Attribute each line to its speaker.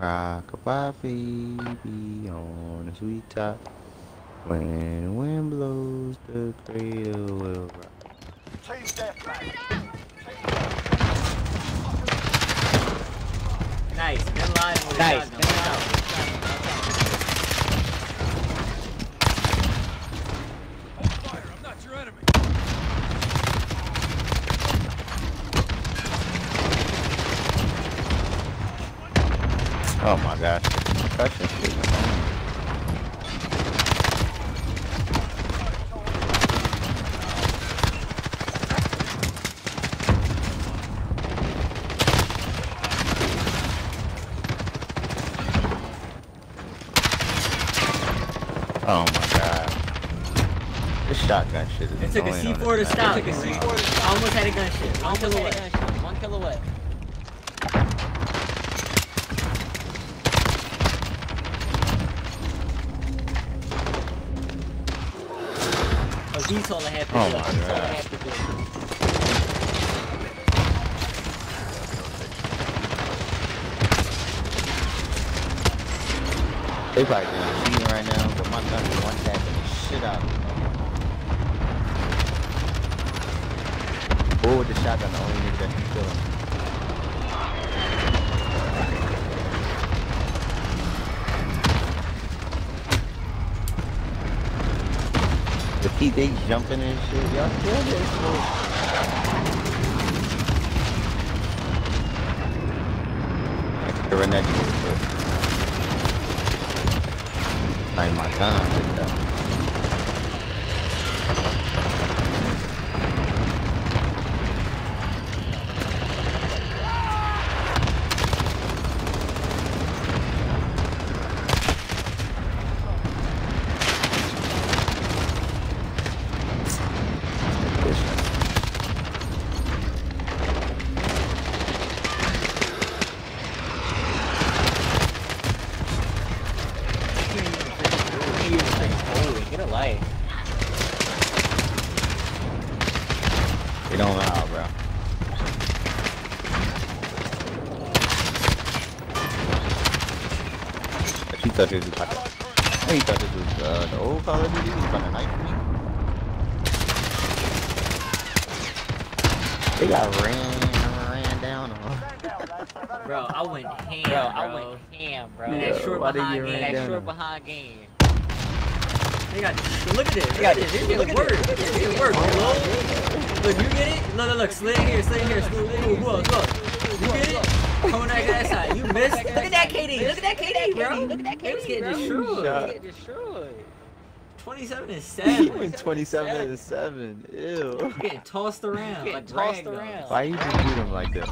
Speaker 1: Rock a bye baby on a sweet top. When the wind blows, the cradle will rock.
Speaker 2: Team deathmatch.
Speaker 3: Nice. Been lying with
Speaker 4: Nice,
Speaker 3: a
Speaker 4: been
Speaker 3: shotgun.
Speaker 1: Oh my gosh, concussion shit. Oh my god. This shotgun shit is
Speaker 3: It took a
Speaker 1: annoying on
Speaker 3: C4 to stop.
Speaker 1: map.
Speaker 3: Took a C4 to stop. I Almost had a gunship. One
Speaker 4: Almost had a
Speaker 3: kilowatt.
Speaker 4: gunshot. One
Speaker 3: A VTOL I had to
Speaker 1: Oh
Speaker 3: do.
Speaker 1: my
Speaker 3: That's all I
Speaker 1: God.
Speaker 3: had to do.
Speaker 1: They probably doing cheating right now, but my gun is one tapping the shit out of me. Bull with the shotgun, the only nigga that can kill him. Feet they jumping and shit, y'all kill this shit. The Renegade shit. Like my gun,
Speaker 4: Get a light.
Speaker 1: They don't allow, bro. But you thought this was like, hey, you thought this was uh, the old Call of Duty? You was trying to knife me? They got ran, ran down on.
Speaker 3: Bro, I went ham,
Speaker 4: Bro,
Speaker 3: bro.
Speaker 4: I went ham, bro.
Speaker 3: That short behind game.
Speaker 4: That short behind game.
Speaker 3: They got look at this. Look
Speaker 4: got
Speaker 3: at this.
Speaker 4: this.
Speaker 3: Look
Speaker 4: Look
Speaker 3: at
Speaker 4: at
Speaker 3: work.
Speaker 4: this.
Speaker 3: Look at work. Look, look, you get it? Look, look, look. Slid here, slid here. Slid here. Look, look. You get it? Coming back that side. You missed. Look at that KD. Look at that KD, bro.
Speaker 4: Look at that
Speaker 3: They was getting
Speaker 4: bro.
Speaker 3: destroyed.
Speaker 1: Shot.
Speaker 4: Get destroyed.
Speaker 3: 27 and
Speaker 1: He
Speaker 3: 7.
Speaker 1: went 27 to 7. Ew.
Speaker 3: Getting tossed around.
Speaker 4: Getting
Speaker 3: like
Speaker 4: tossed around.
Speaker 1: Why you just beat him like that?